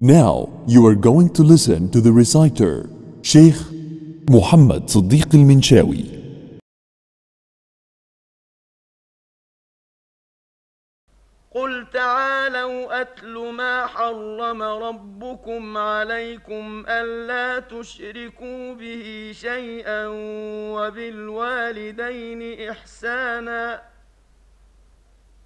Now you are going to listen to the reciter, Sheikh Muhammad Siddiq al-Minshawi. قل تعالوا أتل ما حرم ربكم عليكم ألا تشركوا به شيئا وبالوالدين إحسانا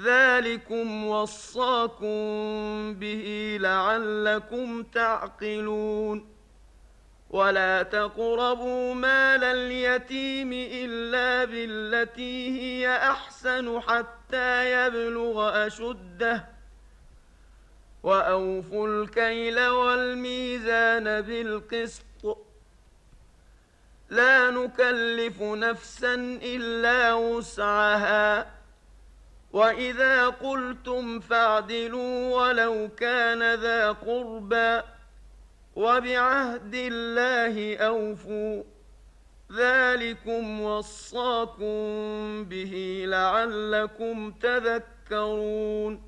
ذلكم وصاكم به لعلكم تعقلون. ولا تقربوا مال اليتيم إلا بالتي هي أحسن حتى يبلغ أشده. وأوفوا الكيل والميزان بالقسط. لا نكلف نفسا إلا وسعها. واذا قلتم فاعدلوا ولو كان ذا قربى وبعهد الله أوفوا ذلكم وصاكم به لعلكم تذكرون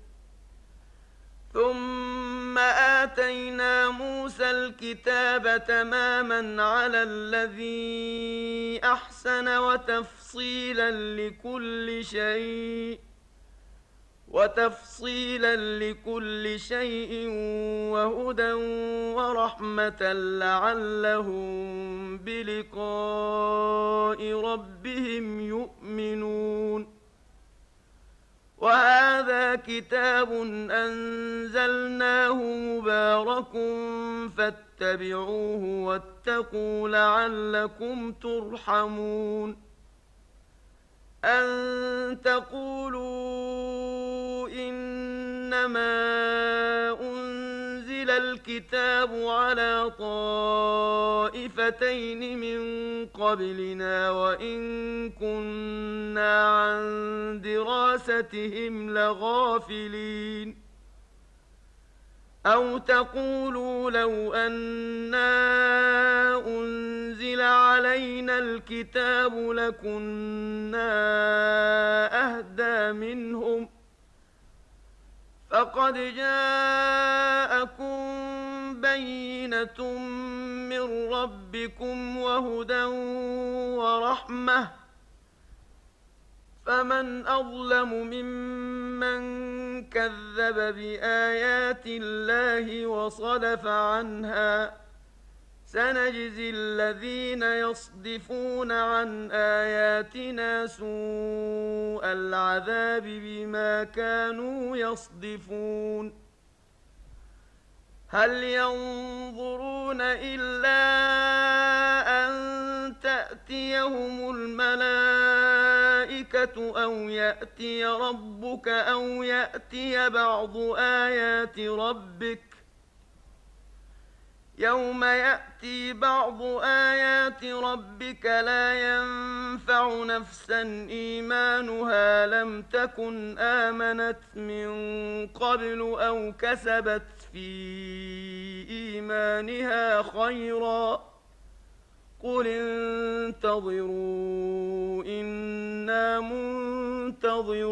ثم آتينا موسى الكتاب تماما على الذي أحسن وتفصيلا لكل شيء وتفصيلا لكل شيء وهدى ورحمة لعلهم بلقاء ربهم يؤمنون. وهذا كتاب أنزلناه مبارك فاتبعوه واتقوا لعلكم ترحمون أن تقولوا إنما الكتاب على طائفتين من قبلنا وإن كنا عن دراستهم لغافلين. أو تقولوا لو أنا أنزل علينا الكتاب لكنا أهدى منهم. فقد جاءكم بينة من ربكم وهدى ورحمة فمن أظلم ممن كذب بآيات الله وصدف عنها سنجزي الذين يصدفون عن آياتنا سوء العذاب بما كانوا يصدفون هل ينظرون إلا أن تأتيهم الملائكة أو يأتي ربك أو يأتي بعض آيات ربك يوم يأتي بعض آيات ربك لا ينفع نفسا إيمانها لم تكن آمنت من قبل أو كسبت في إيمانها خيرا قل انتظروا إنا منتظرون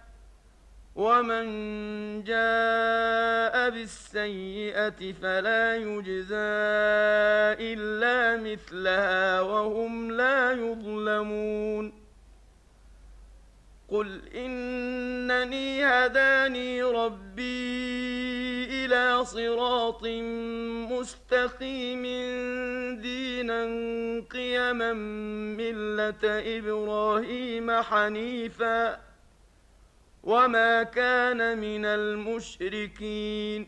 ومن جاء بالسيئة فلا يجزى إلا مثلها وهم لا يظلمون قل إنني هداني ربي إلى صراط مستقيم دينا قيما ملة إبراهيم حنيفا وما كان من المشركين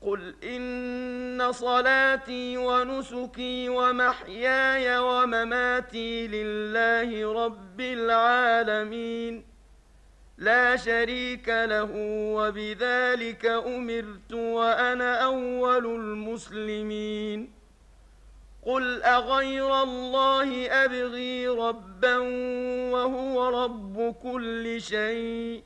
قل إن صلاتي ونسكي ومحياي ومماتي لله رب العالمين لا شريك له وبذلك أمرت وأنا أول المسلمين قل أغير الله أبغي ربا وهو رب كل شيء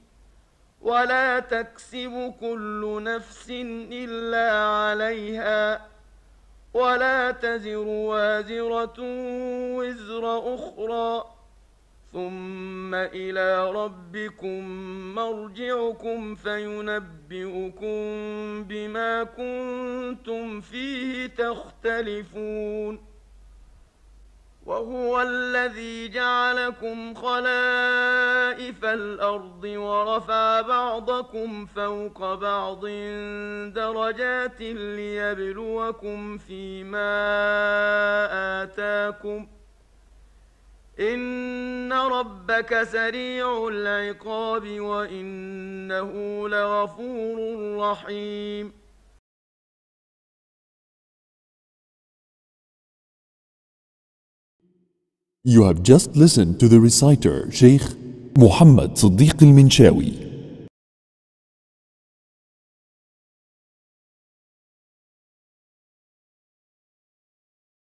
ولا تكسب كل نفس إلا عليها ولا تزر وازرة وزر أخرى ثم إلى ربكم مرجعكم فينبئكم بما كنتم فيه تختلفون وهو الذي جعلكم خلائف الأرض ورفع بعضكم فوق بعض درجات ليبلوكم فيما آتاكم إن ربك سريع العقاب وإنه لغفور رحيم You have just listened to the reciter Sheikh Muhammad Siddiq al-Minshawi